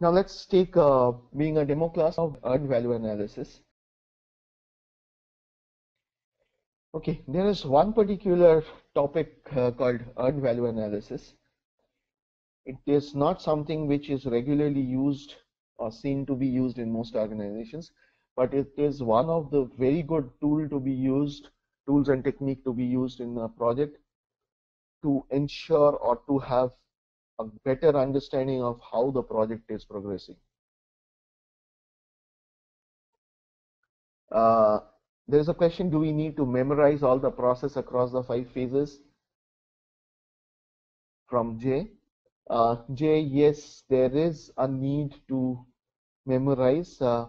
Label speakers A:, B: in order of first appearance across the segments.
A: now let's take uh, being a demo class of earned value analysis. Okay, there is one particular topic uh, called earned value analysis. It is not something which is regularly used or seen to be used in most organizations, but it is one of the very good tool to be used, tools and technique to be used in a project to ensure or to have a better understanding of how the project is progressing. Uh, there is a question, do we need to memorize all the process across the five phases? From Jay. Uh, Jay, yes, there is a need to memorize, uh,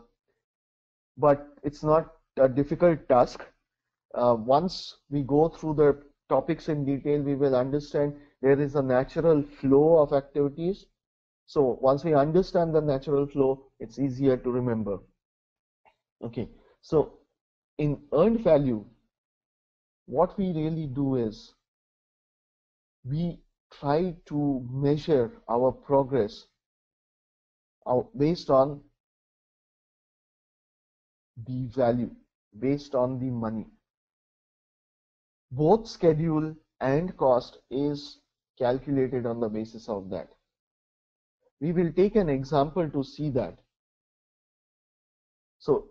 A: but it's not a difficult task. Uh, once we go through the topics in detail, we will understand there is a natural flow of activities. So once we understand the natural flow, it's easier to remember. Okay, so in earned value, what we really do is we try to measure our progress uh, based on the value, based on the money. Both schedule and cost is calculated on the basis of that. We will take an example to see that. So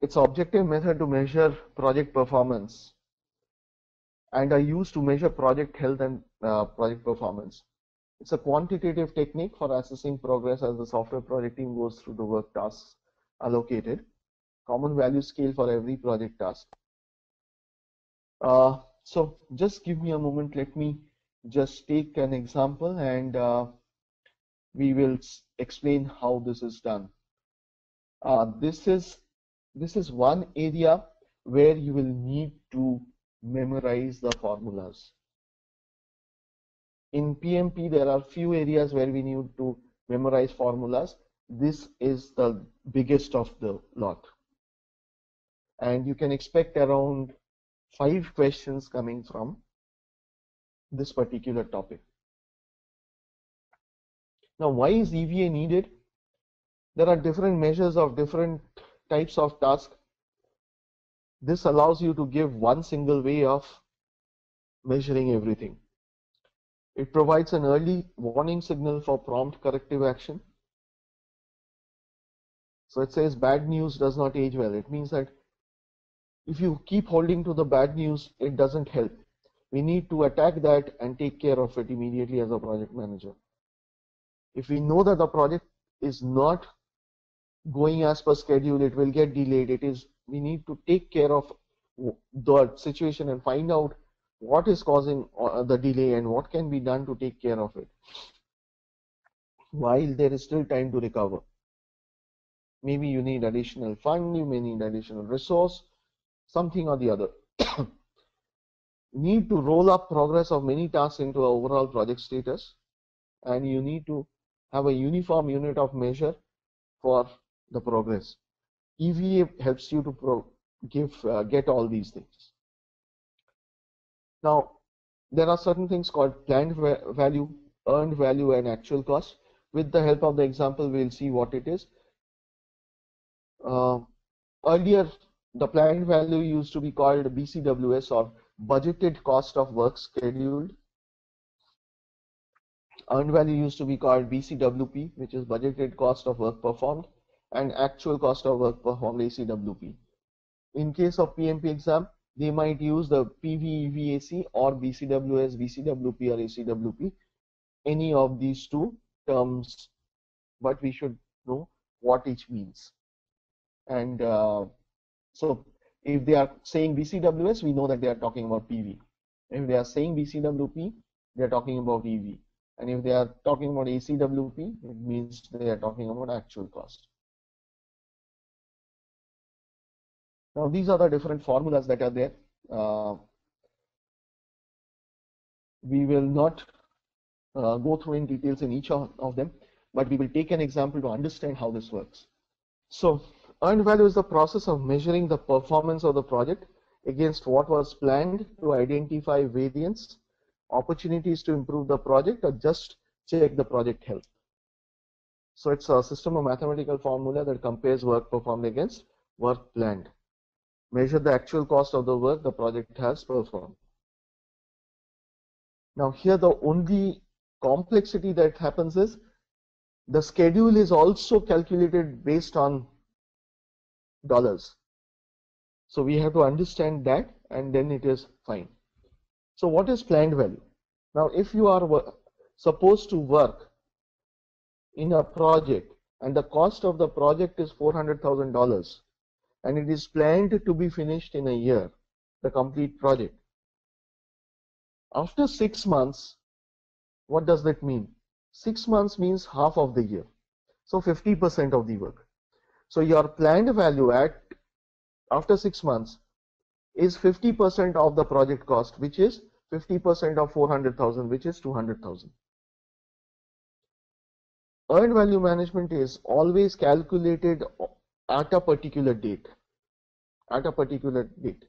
A: it's objective method to measure project performance and are used to measure project health and uh, project performance. It's a quantitative technique for assessing progress as the software project team goes through the work tasks allocated. Common value scale for every project task. Uh, so just give me a moment. Let me just take an example and uh, we will explain how this is done. Uh, this is this is one area where you will need to memorize the formulas. In PMP, there are few areas where we need to memorize formulas. This is the biggest of the lot. And you can expect around five questions coming from this particular topic. Now, why is EVA needed? There are different measures of different types of tasks. This allows you to give one single way of measuring everything. It provides an early warning signal for prompt corrective action. So it says bad news does not age well. It means that if you keep holding to the bad news, it doesn't help. We need to attack that and take care of it immediately as a project manager. If we know that the project is not going as per schedule, it will get delayed. It is we need to take care of the situation and find out what is causing uh, the delay and what can be done to take care of it while there is still time to recover. Maybe you need additional fund, you may need additional resource, something or the other. need to roll up progress of many tasks into an overall project status and you need to have a uniform unit of measure for the progress. EVA helps you to give uh, get all these things. Now, there are certain things called planned value, earned value, and actual cost. With the help of the example, we'll see what it is. Uh, earlier, the planned value used to be called BCWS or budgeted cost of work scheduled. Earned value used to be called BCWP, which is budgeted cost of work performed and actual cost of work performed ACWP. In case of PMP exam, they might use the PVEVAC or BCWS, BCWP or ACWP, any of these two terms, but we should know what each means. And uh, so if they are saying BCWS, we know that they are talking about PV. If they are saying BCWP, they are talking about EV. And if they are talking about ACWP, it means they are talking about actual cost. Now these are the different formulas that are there. Uh, we will not uh, go through in details in each of them, but we will take an example to understand how this works. So earned value is the process of measuring the performance of the project against what was planned to identify variance, opportunities to improve the project, or just check the project health. So it's a system of mathematical formula that compares work performed against work planned. Measure the actual cost of the work the project has performed. Now here the only complexity that happens is the schedule is also calculated based on dollars. So we have to understand that and then it is fine. So what is planned value? Now if you are supposed to work in a project and the cost of the project is $400,000 and it is planned to be finished in a year, the complete project. After six months, what does that mean? Six months means half of the year. So 50% of the work. So your planned value at after six months is 50% of the project cost, which is 50% of 400,000, which is 200,000. Earned value management is always calculated at a particular date. At a particular date.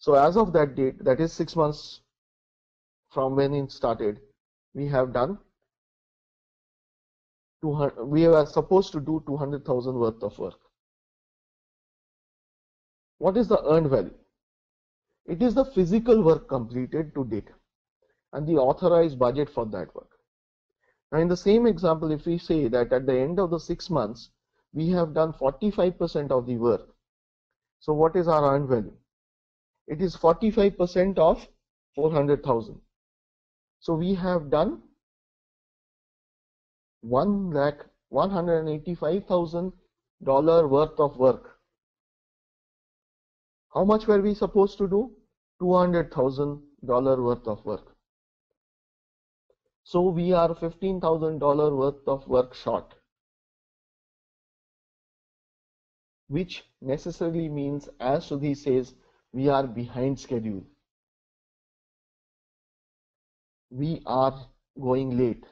A: So as of that date, that is six months from when it started, we have done 200, we are supposed to do 200,000 worth of work. What is the earned value? It is the physical work completed to date and the authorized budget for that work. Now in the same example, if we say that at the end of the six months, we have done 45% of the work. So what is our earned value? It is 45% of 400,000. So we have done 1 lakh $185,000 worth of work how much were we supposed to do? $200,000 worth of work. So we are $15,000 worth of work short. Which necessarily means, as Sudhi says, we are behind schedule. We are going late.